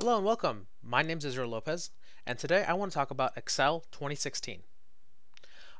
Hello and welcome. My name is Israel Lopez, and today I want to talk about Excel 2016.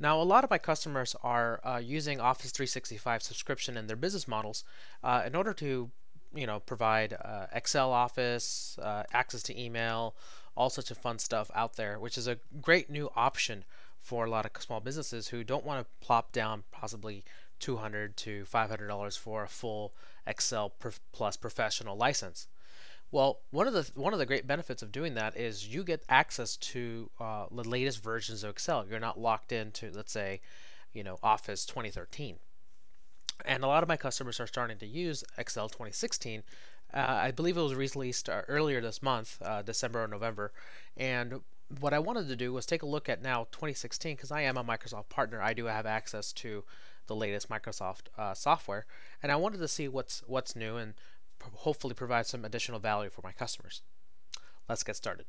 Now, a lot of my customers are uh, using Office 365 subscription in their business models uh, in order to, you know, provide uh, Excel Office, uh, access to email, all such of fun stuff out there, which is a great new option for a lot of small businesses who don't want to plop down possibly 200 to 500 dollars for a full Excel Plus professional license. Well, one of the one of the great benefits of doing that is you get access to uh, the latest versions of Excel. You're not locked into, let's say, you know, Office 2013. And a lot of my customers are starting to use Excel 2016. Uh, I believe it was released uh, earlier this month, uh, December or November. And what I wanted to do was take a look at now 2016 because I am a Microsoft partner. I do have access to the latest Microsoft uh, software, and I wanted to see what's what's new and hopefully provide some additional value for my customers. Let's get started.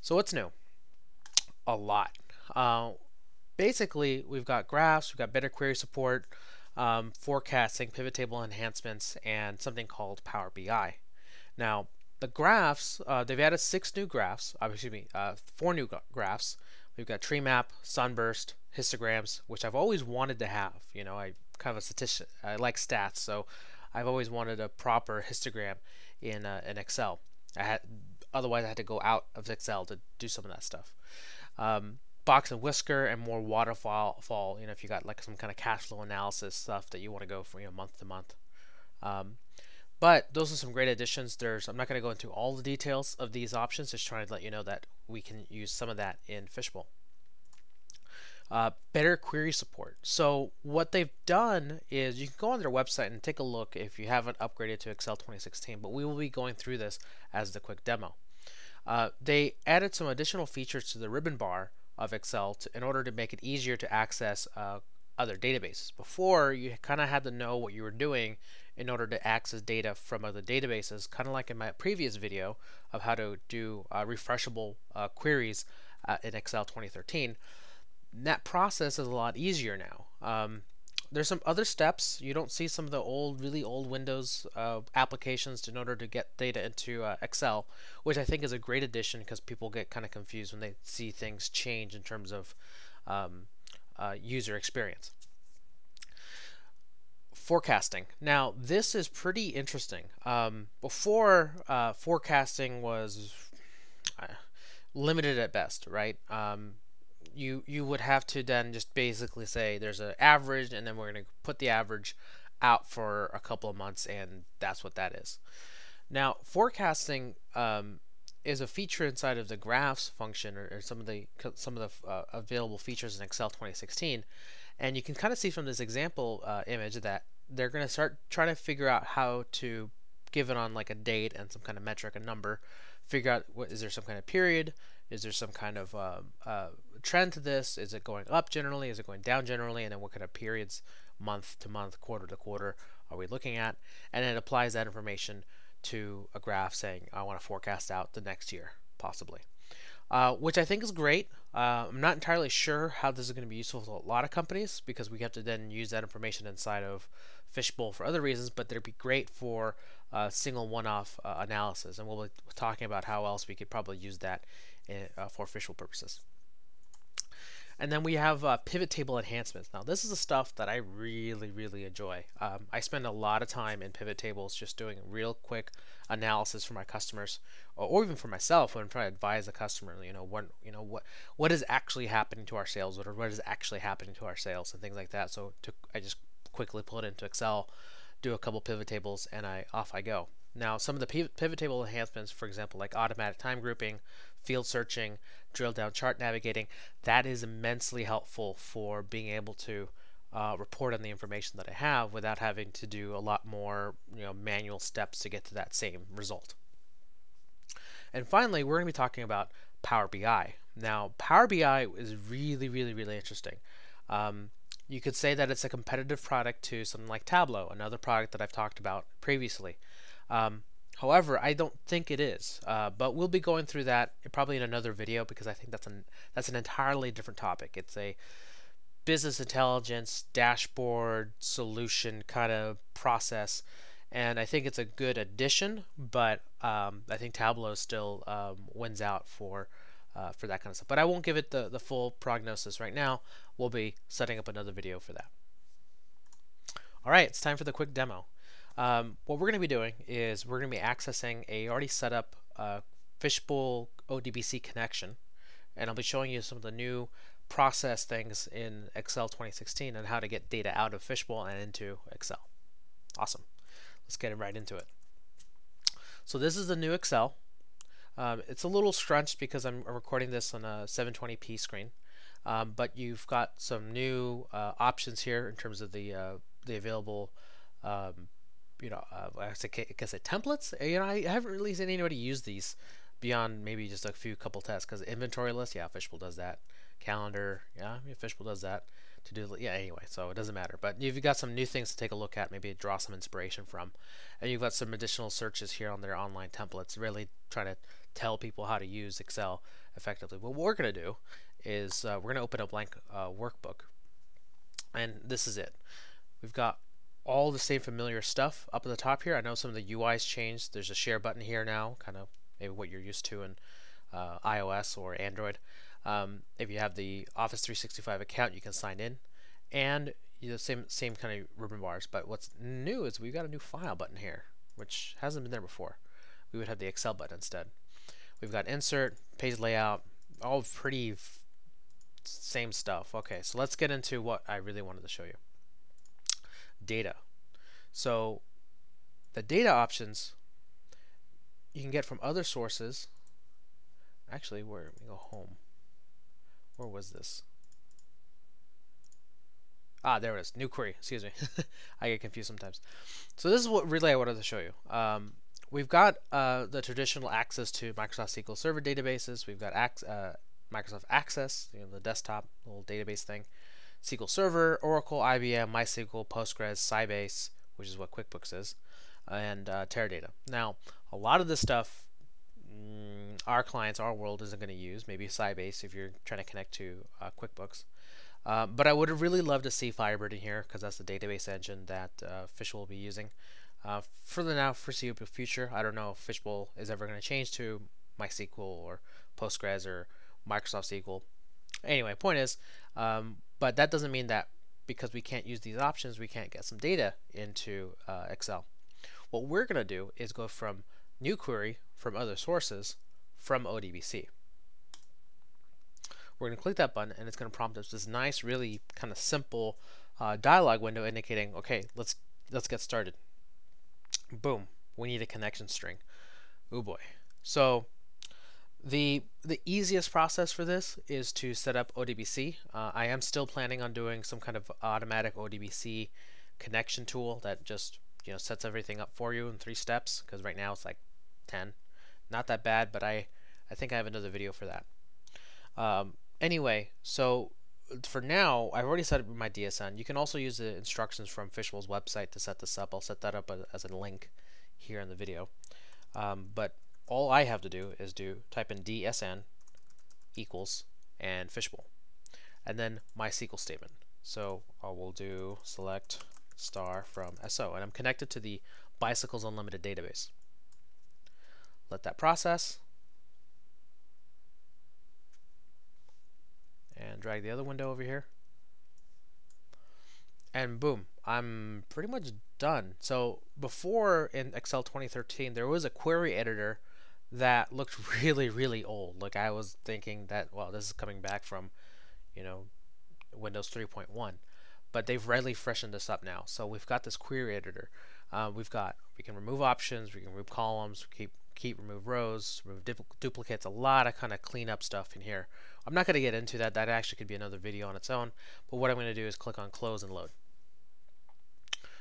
So what's new? A lot. Uh, basically, we've got graphs, we've got better query support, um, forecasting, pivot table enhancements, and something called Power BI. Now, the graphs, uh, they've added six new graphs, uh, excuse me, uh, four new graphs. We've got tree map, sunburst, histograms, which I've always wanted to have. You know, I kind of a statistician, I like stats, so I've always wanted a proper histogram in uh, in Excel. I had otherwise I had to go out of Excel to do some of that stuff. Um, box and whisker and more waterfall fall. You know, if you got like some kind of cash flow analysis stuff that you want to go from you know month to month. Um, but those are some great additions. There's I'm not going to go into all the details of these options. Just trying to let you know that we can use some of that in Fishbowl. Uh, better query support. So what they've done is you can go on their website and take a look if you haven't upgraded to Excel 2016, but we will be going through this as the quick demo. Uh, they added some additional features to the ribbon bar of Excel to, in order to make it easier to access uh, other databases. Before, you kind of had to know what you were doing in order to access data from other databases, kind of like in my previous video of how to do uh, refreshable uh, queries uh, in Excel 2013 that process is a lot easier now. Um, there's some other steps. You don't see some of the old, really old Windows uh, applications in order to get data into uh, Excel, which I think is a great addition because people get kind of confused when they see things change in terms of um, uh, user experience. Forecasting. Now, this is pretty interesting. Um, before, uh, forecasting was uh, limited at best, right? Um, you you would have to then just basically say there's an average and then we're going to put the average out for a couple of months and that's what that is. Now forecasting um, is a feature inside of the graphs function or, or some of the some of the uh, available features in excel 2016 and you can kind of see from this example uh, image that they're going to start trying to figure out how to give it on like a date and some kind of metric a number figure out what is there some kind of period is there some kind of uh, uh, trend to this? Is it going up generally? Is it going down generally? And then what kind of periods, month to month, quarter to quarter, are we looking at? And it applies that information to a graph saying, I want to forecast out the next year, possibly. Uh, which I think is great. Uh, I'm not entirely sure how this is going to be useful to a lot of companies because we have to then use that information inside of Fishbowl for other reasons, but they'd be great for uh, single one-off uh, analysis. And we'll be talking about how else we could probably use that uh, for official purposes. And then we have uh, pivot table enhancements. Now, this is the stuff that I really, really enjoy. Um, I spend a lot of time in pivot tables just doing real quick analysis for my customers, or, or, even for myself when I'm trying to advise a customer. You know, what you know what what is actually happening to our sales, or what is actually happening to our sales, and things like that. So to, I just quickly pull it into Excel, do a couple pivot tables, and I off I go. Now, some of the pivot table enhancements, for example, like automatic time grouping, field searching, drill down chart navigating, that is immensely helpful for being able to uh, report on the information that I have without having to do a lot more you know, manual steps to get to that same result. And finally, we're going to be talking about Power BI. Now, Power BI is really, really, really interesting. Um, you could say that it's a competitive product to something like Tableau, another product that I've talked about previously. Um, however, I don't think it is, uh, but we'll be going through that probably in another video because I think that's an that's an entirely different topic. It's a business intelligence dashboard solution kind of process, and I think it's a good addition, but um, I think Tableau still um, wins out for uh, for that kind of stuff. But I won't give it the, the full prognosis right now. We'll be setting up another video for that. All right, it's time for the quick demo. Um, what we're going to be doing is we're going to be accessing a already set up uh, Fishbowl ODBC connection, and I'll be showing you some of the new process things in Excel 2016 and how to get data out of Fishbowl and into Excel. Awesome. Let's get right into it. So this is the new Excel. Um, it's a little scrunched because I'm recording this on a 720p screen, um, but you've got some new uh, options here in terms of the uh, the available, um, you know, uh, I guess say templates. You know, I haven't really seen anybody use these beyond maybe just a few couple tests because inventory list, yeah, Fishbowl does that. Calendar, yeah, Fishbowl does that to do yeah anyway so it doesn't matter but you've got some new things to take a look at maybe draw some inspiration from and you've got some additional searches here on their online templates really trying to tell people how to use excel effectively what we're going to do is uh, we're going to open a blank uh, workbook and this is it we've got all the same familiar stuff up at the top here I know some of the UI's changed there's a share button here now kind of maybe what you're used to in uh, iOS or Android um, if you have the Office 365 account, you can sign in, and know, same same kind of ribbon bars. But what's new is we've got a new File button here, which hasn't been there before. We would have the Excel button instead. We've got Insert, Page Layout, all pretty same stuff. Okay, so let's get into what I really wanted to show you. Data. So the data options you can get from other sources. Actually, where we go home. Where was this? Ah, there it is. New query. Excuse me. I get confused sometimes. So this is what really I wanted to show you. Um, we've got uh, the traditional access to Microsoft SQL Server databases. We've got uh, Microsoft Access, you know, the desktop little database thing. SQL Server, Oracle, IBM, MySQL, Postgres, Sybase, which is what QuickBooks is, and uh, Teradata. Now, a lot of this stuff mm, our clients, our world isn't going to use. Maybe Sybase if you're trying to connect to uh, QuickBooks. Uh, but I would really love to see Firebird in here because that's the database engine that uh, Fishbowl will be using. Uh, for the now foreseeable future, I don't know if Fishbowl is ever going to change to MySQL or Postgres or Microsoft SQL. Anyway, point is, um, but that doesn't mean that because we can't use these options, we can't get some data into uh, Excel. What we're going to do is go from new query from other sources from ODBC. We're going to click that button and it's going to prompt us this nice, really kind of simple uh, dialog window indicating, okay, let's let's get started. Boom, we need a connection string. Oh boy. So the the easiest process for this is to set up ODBC. Uh, I am still planning on doing some kind of automatic ODBC connection tool that just you know sets everything up for you in three steps because right now it's like 10 not that bad but I I think I have another video for that. Um, anyway so for now I've already set up my DSN you can also use the instructions from Fishbowl's website to set this up. I'll set that up as a link here in the video. Um, but all I have to do is do type in DSN equals and Fishbowl and then my SQL statement so I will do select star from SO and I'm connected to the Bicycles Unlimited database let that process. And drag the other window over here. And boom, I'm pretty much done. So before in Excel 2013, there was a query editor that looked really, really old. Like I was thinking that, well, this is coming back from, you know, Windows 3.1. But they've really freshened this up now. So we've got this query editor. Uh, we've got, we can remove options, we can remove columns, keep keep, remove rows, remove duplicates, a lot of kind of cleanup stuff in here. I'm not going to get into that. That actually could be another video on its own. But what I'm going to do is click on close and load.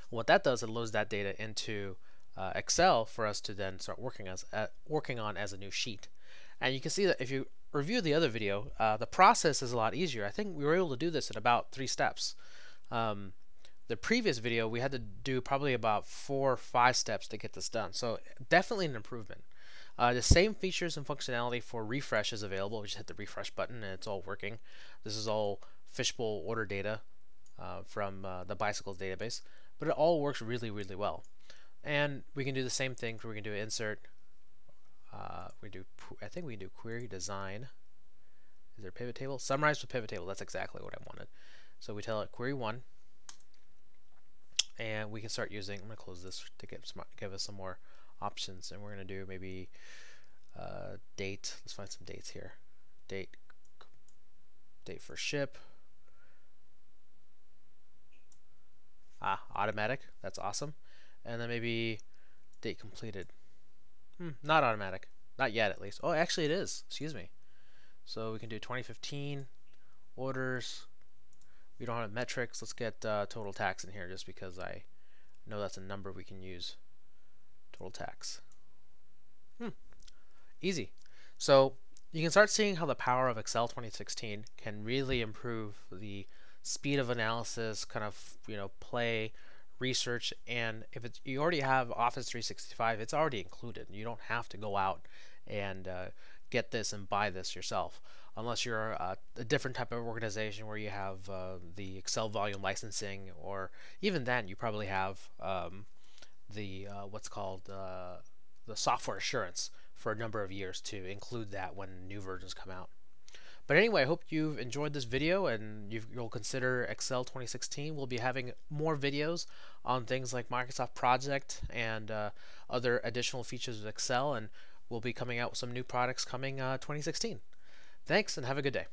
What that does, it loads that data into uh, Excel for us to then start working as uh, working on as a new sheet. And you can see that if you review the other video, uh, the process is a lot easier. I think we were able to do this in about three steps. Um, the previous video, we had to do probably about four or five steps to get this done. So definitely an improvement. Uh, the same features and functionality for refresh is available. We just hit the refresh button and it's all working. This is all fishbowl order data uh, from uh, the bicycles database, but it all works really, really well. And we can do the same thing. We can do insert. Uh, we do. I think we can do query design. Is there pivot table? Summarize with pivot table. That's exactly what I wanted. So we tell it query one, and we can start using. I'm gonna close this to give give us some more options, and we're gonna do maybe uh, date. Let's find some dates here. Date. Date for ship. Ah, automatic. That's awesome. And then maybe date completed. Hmm, not automatic. Not yet, at least. Oh, actually, it is. Excuse me. So we can do 2015 orders. We don't have metrics. Let's get uh, total tax in here just because I know that's a number we can use. Total tax. Hmm. Easy. So you can start seeing how the power of Excel 2016 can really improve the speed of analysis, kind of you know play, research, and if it's you already have Office 365, it's already included. You don't have to go out and uh, get this and buy this yourself, unless you're a, a different type of organization where you have uh, the Excel volume licensing, or even then you probably have um, the uh, what's called uh, the software assurance for a number of years to include that when new versions come out. But anyway, I hope you've enjoyed this video and you will consider Excel 2016. We'll be having more videos on things like Microsoft Project and uh, other additional features of Excel, and we'll be coming out with some new products coming uh, 2016. Thanks and have a good day.